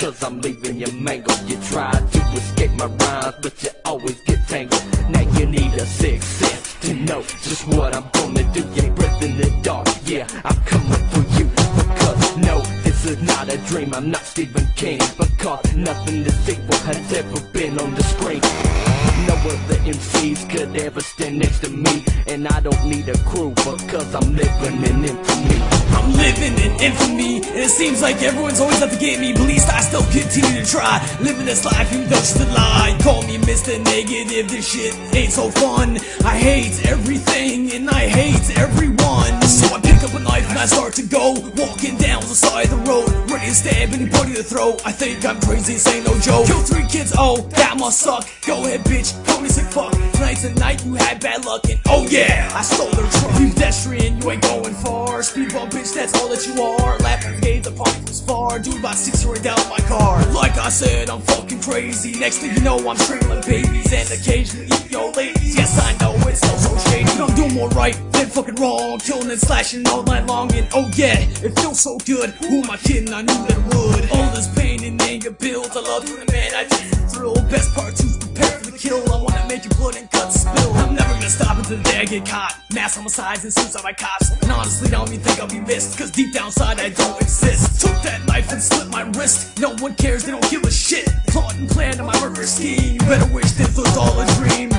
because I'm leaving you mangled. You try to escape my rhymes, but you always get tangled. Now you need a sixth sense to know just what I'm gonna do. Your breath in the dark, yeah, I'm coming dream. I'm not Stephen King. but Because nothing this evil has ever been on the screen. No other MCs could ever stand next to me. And I don't need a crew because I'm living in infamy. I'm living in infamy, and it seems like everyone's always out to get me. But at least I still continue to try. Living this life, though it's a lie. Call me Mr. Negative, this shit ain't so fun. I hate everything, and I hate everyone. Stab anybody to throw. I think I'm crazy, this ain't no joke. Kill three kids, oh, that must suck. Go ahead, bitch, call me sick fuck. Tonight's the night you had bad luck, and oh yeah, I stole their truck. Pedestrian, you ain't going far. Speed bump, bitch, that's all that you are. Laughing at the party was far. Dude, about six right down my car. Like I said, I'm fucking crazy. Next thing you know, I'm strangling babies and occasionally eat your ladies. Yes, I know But I'm doing more right than fucking wrong. Killing and slashing all night long, and oh yeah, it feels so good. Who am I kidding? I knew that it would. All this pain and anger builds. I love you, the man. I just thrill. Best part to prepare for the kill. I wanna make your blood and guts spill. I'm never gonna stop until the day I get caught. Mass homicides and suits suicide by cops. And honestly, I don't even think I'll be missed. Cause deep down inside, I don't exist. Took that knife and slit my wrist. No one cares, they don't give a shit. Plot and plan on my murder scheme. You better wish this was all a dream.